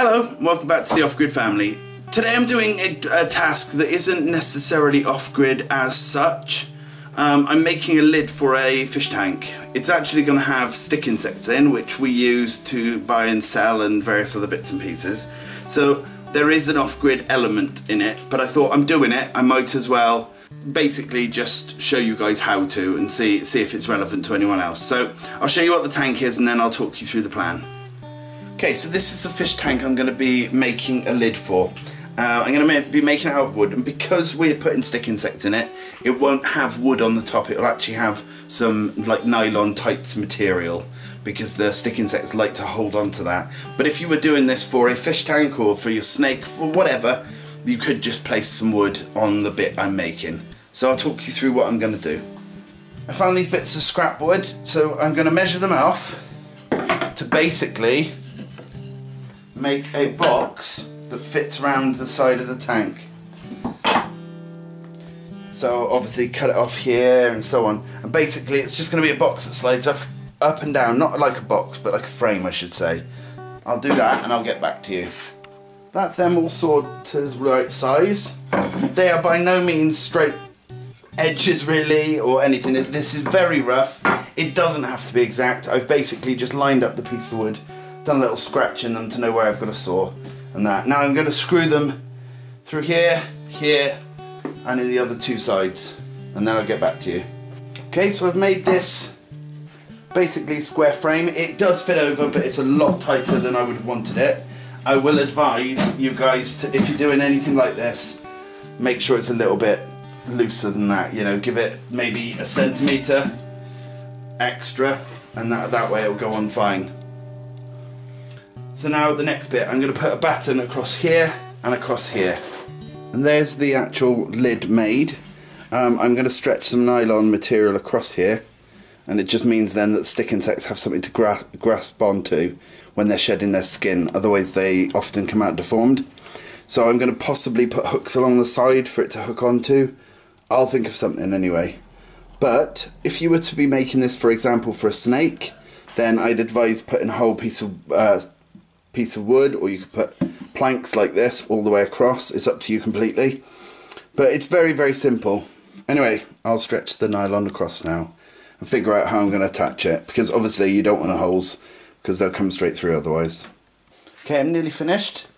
Hello, welcome back to the Off-Grid family. Today I'm doing a, a task that isn't necessarily off-grid as such. Um, I'm making a lid for a fish tank. It's actually going to have stick insects in, which we use to buy and sell and various other bits and pieces. So there is an off-grid element in it, but I thought I'm doing it, I might as well basically just show you guys how to and see, see if it's relevant to anyone else. So I'll show you what the tank is and then I'll talk you through the plan. Okay, so this is a fish tank I'm going to be making a lid for. Uh, I'm going to be making it out of wood, and because we're putting stick insects in it, it won't have wood on the top. It'll actually have some like nylon tights material because the stick insects like to hold on to that. But if you were doing this for a fish tank or for your snake or whatever, you could just place some wood on the bit I'm making. So I'll talk you through what I'm going to do. I found these bits of scrap wood, so I'm going to measure them off to basically make a box that fits around the side of the tank. So obviously cut it off here and so on. And basically it's just going to be a box that slides up, up and down, not like a box, but like a frame I should say. I'll do that and I'll get back to you. That's them all sawed to the right size. They are by no means straight edges really or anything. This is very rough. It doesn't have to be exact. I've basically just lined up the piece of wood done a little scratch in them to know where I've got a saw and that. Now I'm going to screw them through here, here and in the other two sides and then I'll get back to you. Okay so I've made this basically square frame. It does fit over but it's a lot tighter than I would have wanted it. I will advise you guys to, if you're doing anything like this, make sure it's a little bit looser than that. You know, give it maybe a centimetre extra and that, that way it'll go on fine. So now the next bit, I'm going to put a batten across here and across here. And there's the actual lid made. Um, I'm going to stretch some nylon material across here and it just means then that stick insects have something to gra grasp onto when they're shedding their skin, otherwise they often come out deformed. So I'm going to possibly put hooks along the side for it to hook onto. I'll think of something anyway. But if you were to be making this, for example, for a snake, then I'd advise putting a whole piece of uh, piece of wood or you could put planks like this all the way across. It's up to you completely. But it's very, very simple. Anyway, I'll stretch the nylon across now and figure out how I'm going to attach it because obviously you don't want the holes because they'll come straight through otherwise. Okay, I'm nearly finished.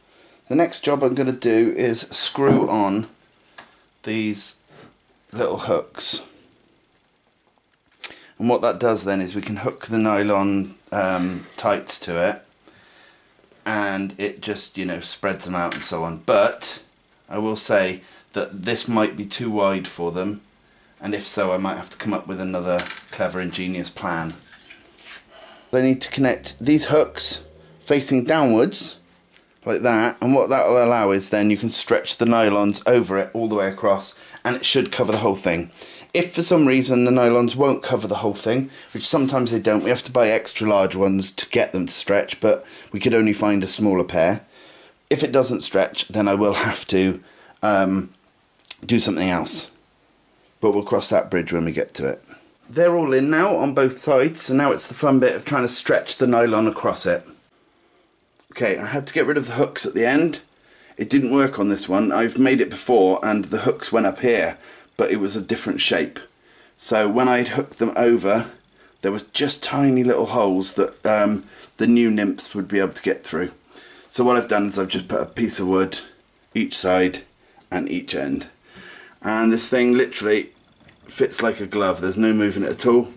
The next job I'm going to do is screw on these little hooks. And what that does then is we can hook the nylon um, tights to it and it just you know spreads them out and so on but I will say that this might be too wide for them and if so I might have to come up with another clever ingenious plan. They need to connect these hooks facing downwards like that and what that will allow is then you can stretch the nylons over it all the way across and it should cover the whole thing. If for some reason the nylons won't cover the whole thing, which sometimes they don't, we have to buy extra large ones to get them to stretch, but we could only find a smaller pair. If it doesn't stretch, then I will have to um, do something else. But we'll cross that bridge when we get to it. They're all in now on both sides, so now it's the fun bit of trying to stretch the nylon across it. Okay, I had to get rid of the hooks at the end. It didn't work on this one. I've made it before and the hooks went up here but it was a different shape. So when I'd hooked them over, there was just tiny little holes that um, the new nymphs would be able to get through. So what I've done is I've just put a piece of wood each side and each end. And this thing literally fits like a glove. There's no moving it at all,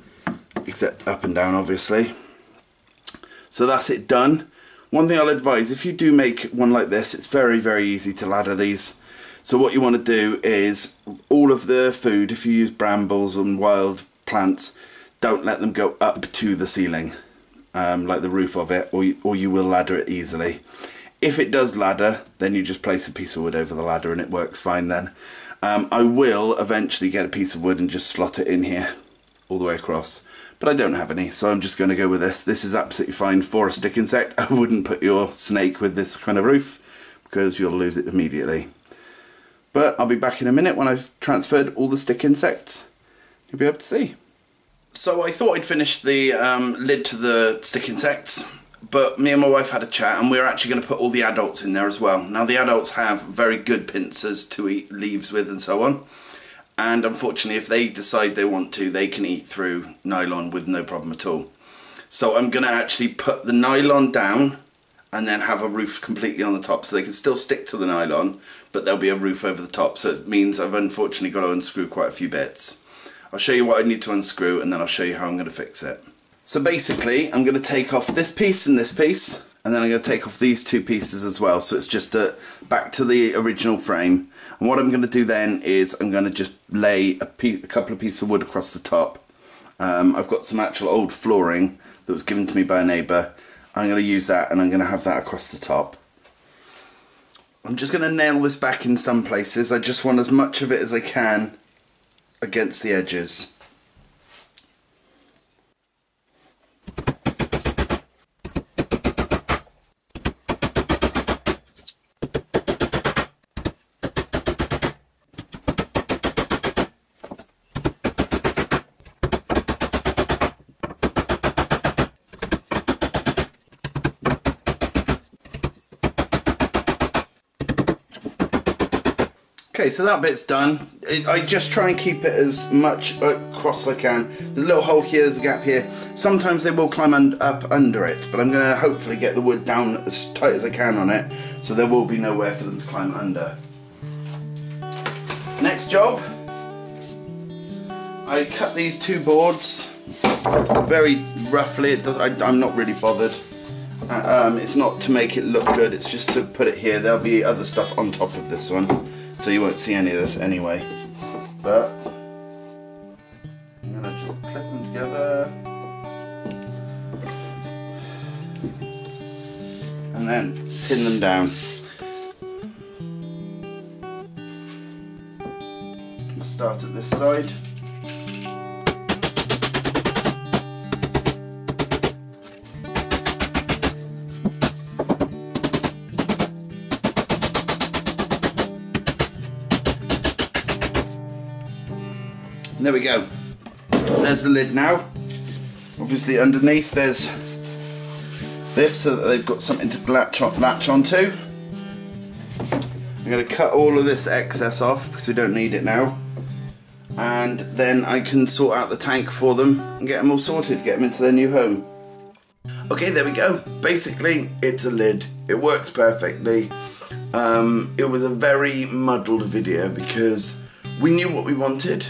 except up and down obviously. So that's it done. One thing I'll advise, if you do make one like this, it's very, very easy to ladder these. So what you want to do is all of the food, if you use brambles and wild plants, don't let them go up to the ceiling, um, like the roof of it, or you, or you will ladder it easily. If it does ladder, then you just place a piece of wood over the ladder and it works fine then. Um, I will eventually get a piece of wood and just slot it in here all the way across. But I don't have any, so I'm just going to go with this. This is absolutely fine for a stick insect. I wouldn't put your snake with this kind of roof because you'll lose it immediately. But I'll be back in a minute when I've transferred all the stick insects. You'll be able to see. So I thought I'd finish the um, lid to the stick insects but me and my wife had a chat and we're actually going to put all the adults in there as well. Now the adults have very good pincers to eat leaves with and so on. And unfortunately if they decide they want to, they can eat through nylon with no problem at all. So I'm going to actually put the nylon down and then have a roof completely on the top so they can still stick to the nylon but there'll be a roof over the top so it means I've unfortunately got to unscrew quite a few bits. I'll show you what I need to unscrew and then I'll show you how I'm going to fix it. So basically I'm going to take off this piece and this piece and then I'm going to take off these two pieces as well so it's just a, back to the original frame and what I'm going to do then is I'm going to just lay a, a couple of pieces of wood across the top. Um, I've got some actual old flooring that was given to me by a neighbour I'm going to use that and I'm going to have that across the top. I'm just going to nail this back in some places. I just want as much of it as I can against the edges. Okay, so that bit's done. I just try and keep it as much across as I can. There's a little hole here, there's a gap here. Sometimes they will climb un up under it, but I'm going to hopefully get the wood down as tight as I can on it, so there will be nowhere for them to climb under. Next job, I cut these two boards very roughly. It does. I, am not really bothered. Uh, um, it's not to make it look good. It's just to put it here. There'll be other stuff on top of this one so you won't see any of this anyway. But I'm gonna just clip them together and then pin them down. Start at this side. There we go. There's the lid now. Obviously underneath there's this so that they've got something to latch, on, latch onto. I'm going to cut all of this excess off because we don't need it now. And then I can sort out the tank for them and get them all sorted, get them into their new home. Okay, there we go. Basically, it's a lid. It works perfectly. Um, it was a very muddled video because we knew what we wanted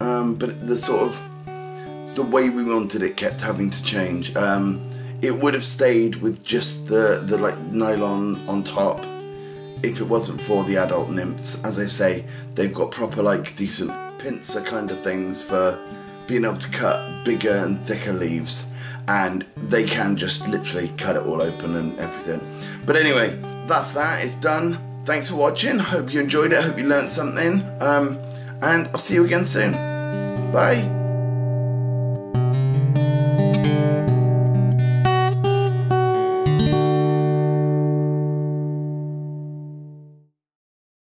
um, but the sort of the way we wanted it kept having to change. Um, it would have stayed with just the the like nylon on top if it wasn't for the adult nymphs. As I say, they've got proper like decent pincer kind of things for being able to cut bigger and thicker leaves and they can just literally cut it all open and everything. But anyway, that's that, it's done. Thanks for watching, hope you enjoyed it, hope you learned something, um, and I'll see you again soon. Bye.